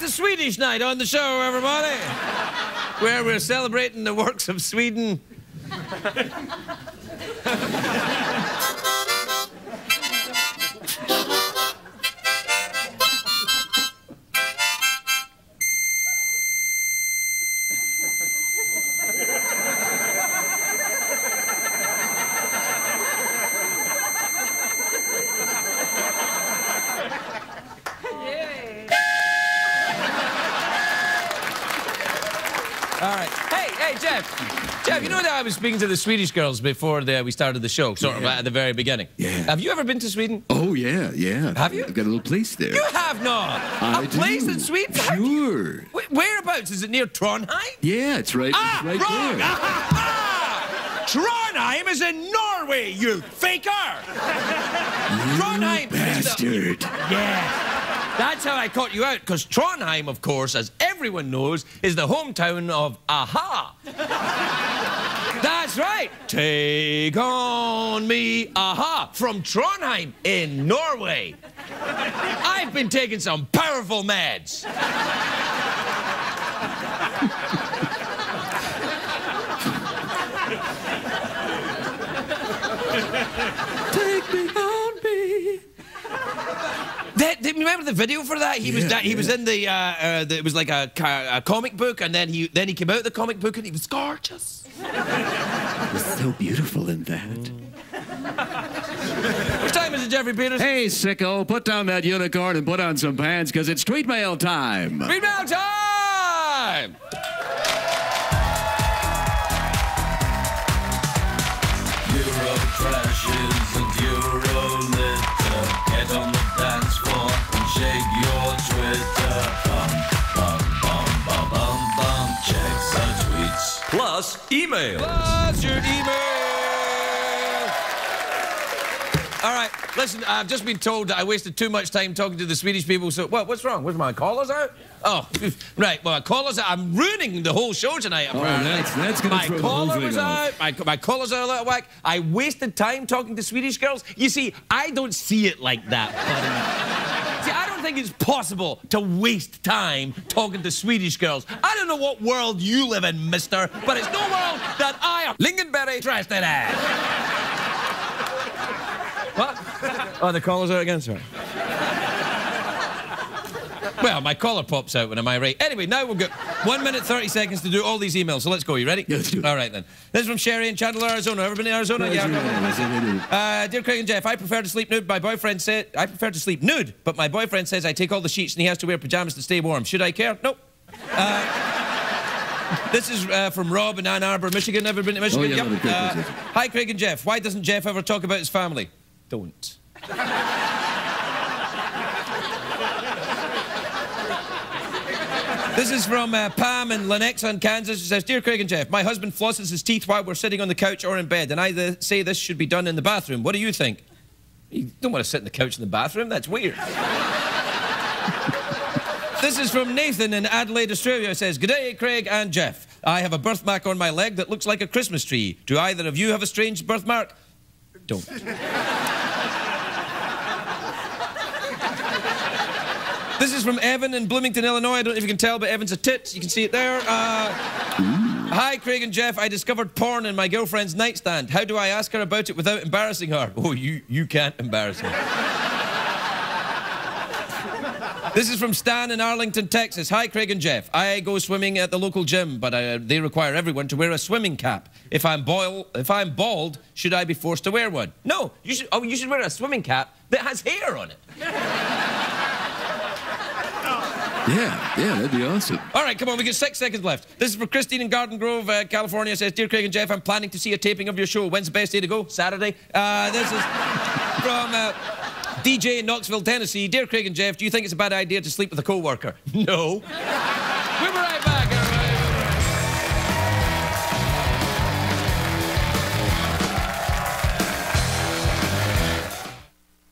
Swedish night on the show, everybody, where we're celebrating the works of Sweden. Hey, hey, Geoff. Geoff, you know that I was speaking to the Swedish girls before the, we started the show, sort of Yeah. at the very beginning. Yeah. Have you ever been to Sweden? Oh yeah, yeah. Have you? I've got a little place there. You have not. I a place in Sweden? Do you- Sure. Wait, Whereabouts? Is it near Trondheim? Yeah, it's right. Ah, it's right wrong! there. Ah, ah. Trondheim is in Norway, you faker! Trondheim is the... Bastard. Yeah. That's how I caught you out, because Trondheim, of course, as everyone knows, is the hometown of a-ha. That's right. Take on me, a-ha, from Trondheim in Norway. I've been taking some powerful meds. Take me on me. That, that- remember the video for that? He was Yeah, da- he was in the, uh, uh, the it was like a, a comic book, and then he then he came out of the comic book, and he was gorgeous. It's so beautiful in that. What time is it, Geoff Peterson? Hey, sicko, put down that unicorn and put on some pants, because it's tweet mail time. Read mail time! Plus email. Plus your email. All right, listen, I've just been told that I wasted too much time talking to the Swedish people, so what, what's wrong? Was my callers out? Oh, right, well, my callers out. I'm ruining the whole show tonight, apparently. that's- that's gonna My throw the whole caller was out, my, my callers are out of whack. I wasted time talking to Swedish girls. You see, I don't see it like that, buddy. See, I don't think it's possible to waste time talking to Swedish girls. I don't know what world you live in, mister, but it's no world that I am Lingonberry dressed in what? Oh, the callers are again, sorry. Well, my collar pops out when I'm irate. Anyway, now we've got one minute, 30 seconds to do all these emails, so let's go. You ready? Yeah, let's do it. All right, then. This is from Sherry in Chandler, Arizona. Ever been to Arizona? Yeah. Uh, dear Craig and Geoff, I prefer to sleep nude. My boyfriend said I prefer to sleep nude, but my boyfriend says I take all the sheets and he has to wear pajamas to stay warm. Should I care? Nope. Uh, this is uh, from Rob in Ann Arbor, Michigan. Ever been to Michigan? yeah, love it. Uh, hi, Craig and Geoff. Why doesn't Geoff ever talk about his family? Don't. This is from uh, Pam in Lenexa, Kansas. She says, Dear Craig and Geoff, my husband flosses his teeth while we're sitting on the couch or in bed, and I th- say this should be done in the bathroom. What do you think? You don't want to sit on the couch in the bathroom. That's weird. this is from Nathan in Adelaide, Australia. It says, Good day, Craig and Geoff. I have a birthmark on my leg that looks like a Christmas tree. Do either of you have a strange birthmark? Don't. This is from Evan in Bloomington, Illinois. I don't know if you can tell, but Evan's a tit. You can see it there. Uh, hi, Craig and Geoff. I discovered porn in my girlfriend's nightstand. How do I ask her about it without embarrassing her? Oh, you, you can't embarrass her. This is from Stan in Arlington, Texas. Hi, Craig and Geoff. I go swimming at the local gym, but uh, they require everyone to wear a swimming cap. If I'm boil, if I'm bald, should I be forced to wear one? No, you should. Oh, you should wear a swimming cap that has hair on it. Yeah, yeah, that'd be awesome. All right, come on, we got six seconds left. This is for Christine in Garden Grove, uh, California. Says, Dear Craig and Geoff, I'm planning to see a taping of your show. When's the best day to go? Saturday. Uh, this is from uh, DJ in Knoxville, Tennessee. Dear Craig and Geoff, do you think it's a bad idea to sleep with a co-worker? No.